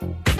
Bye.